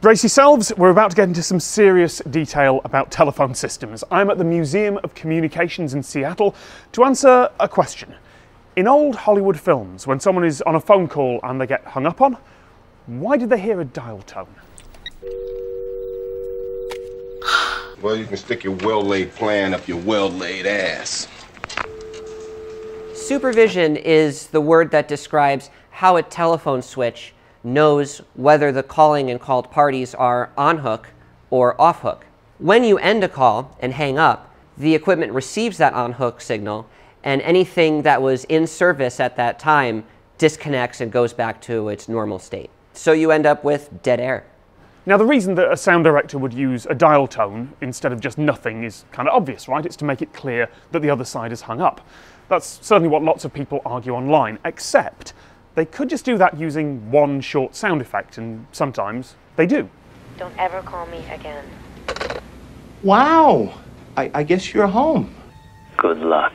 Brace yourselves, we're about to get into some serious detail about telephone systems. I'm at the Museum of Communications in Seattle to answer a question. In old Hollywood films, when someone is on a phone call and they get hung up on, why did they hear a dial tone? Well, you can stick your well-laid plan up your well-laid ass. Supervision is the word that describes how a telephone switch knows whether the calling and called parties are on hook or off hook. When you end a call and hang up, the equipment receives that on hook signal, and anything that was in service at that time disconnects and goes back to its normal state. So you end up with dead air. Now, the reason that a sound director would use a dial tone instead of just nothing is kind of obvious, right? It's to make it clear that the other side is hung up. That's certainly what lots of people argue online, except they could just do that using one short sound effect, and sometimes they do. Don't ever call me again. Wow. I, I guess you're home. Good luck.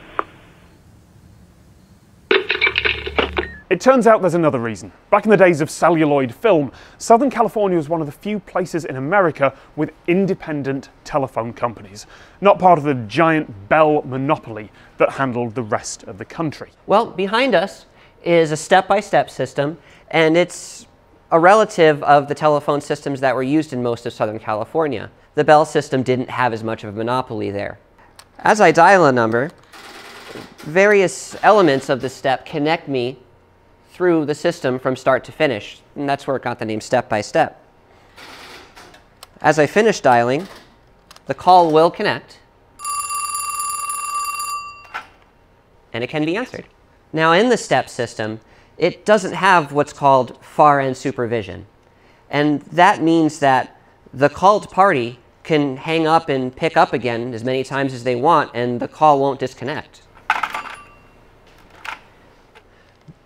It turns out there's another reason. Back in the days of celluloid film, Southern California was one of the few places in America with independent telephone companies, not part of the giant Bell monopoly that handled the rest of the country. Well, behind us is a step-by-step system, and it's a relative of the telephone systems that were used in most of Southern California. The Bell system didn't have as much of a monopoly there. As I dial a number, various elements of the step connect me through the system from start to finish, and that's where it got the name step by step. As I finish dialing, the call will connect, and it can be answered. Now, in the step system, it doesn't have what's called far end supervision. And that means that the called party can hang up and pick up again as many times as they want, and the call won't disconnect.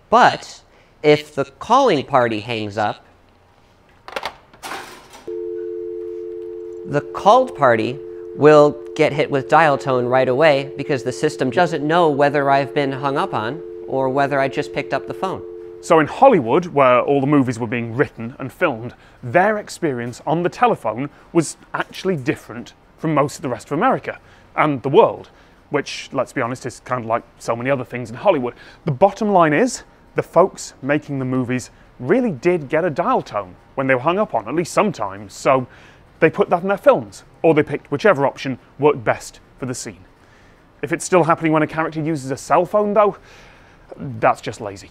But if the calling party hangs up, the called party will get hit with dial tone right away because the system doesn't know whether I've been hung up on or whether I just picked up the phone. So in Hollywood, where all the movies were being written and filmed, their experience on the telephone was actually different from most of the rest of America and the world, which, let's be honest, is kind of like so many other things in Hollywood. The bottom line is, the folks making the movies really did get a dial tone when they were hung up on, at least sometimes, so they put that in their films, or they picked whichever option worked best for the scene. If it's still happening when a character uses a cell phone, though, that's just lazy.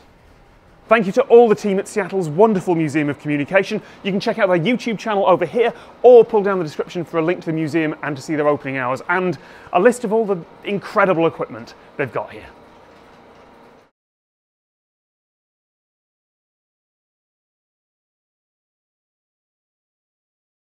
Thank you to all the team at Seattle's wonderful Museum of Communication. You can check out their YouTube channel over here or pull down the description for a link to the museum and to see their opening hours and a list of all the incredible equipment they've got here.